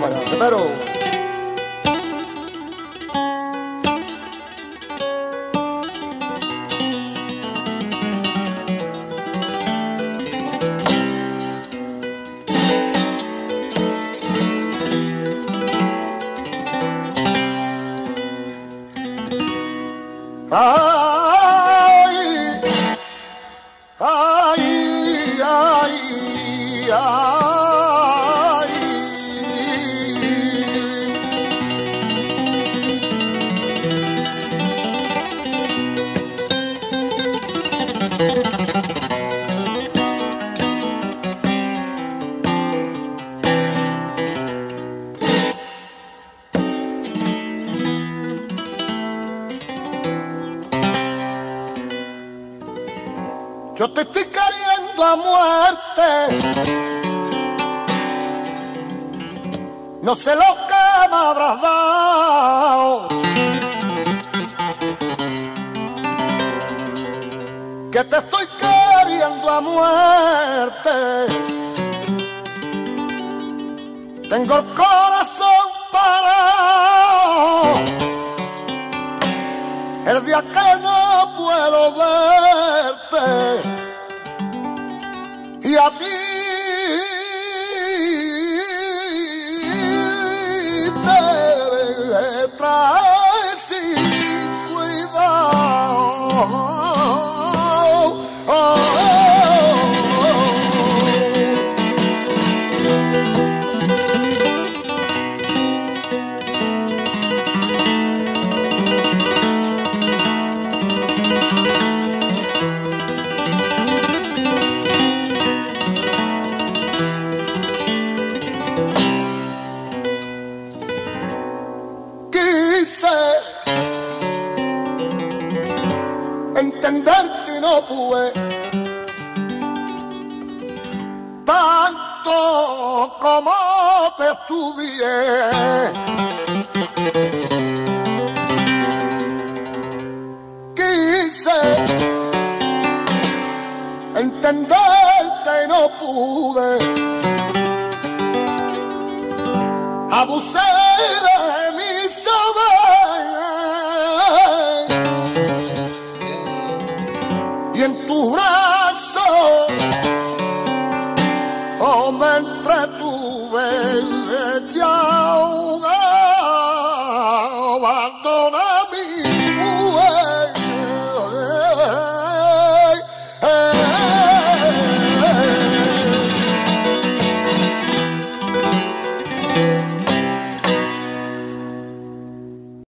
para allá. Pero... Ah! Yo te estoy queriendo a muerte. No sé lo que me habrás. Que te estoy queriendo a muerte. Tengo el corazón El día que no puedo verte. Y a ti te trae entenderte no pude. Tanto como te estudié. Quise entenderte y no pude. Abusé